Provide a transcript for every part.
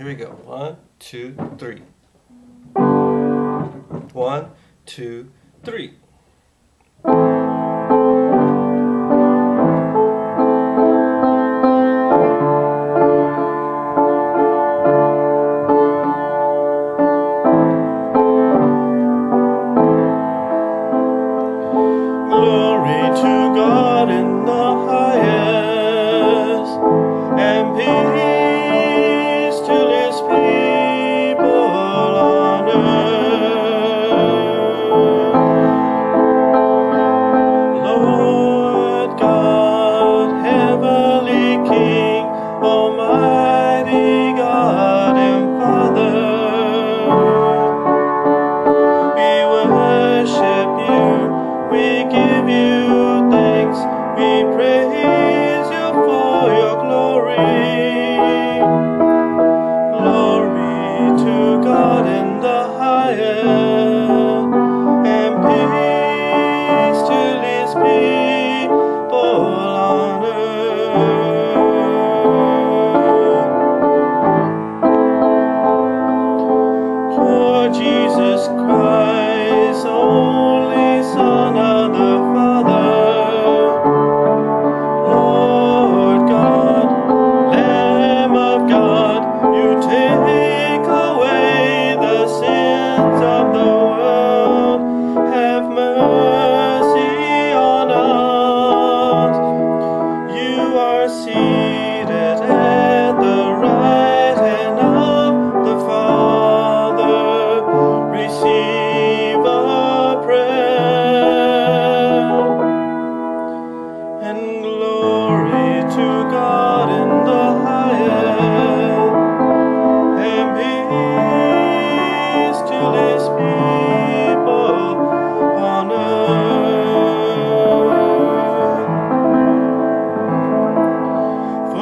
Here we go. One, two, three. One, two, three. Lord Jesus Christ, oh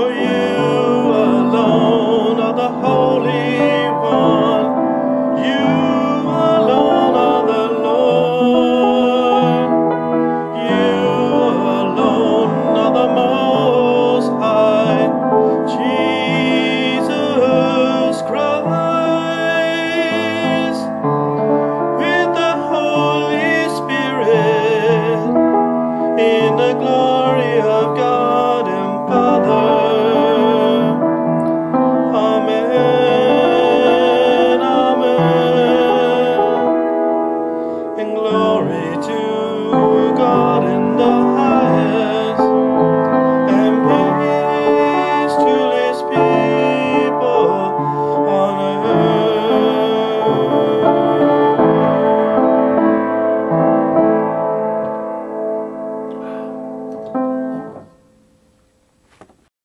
Oh, yeah.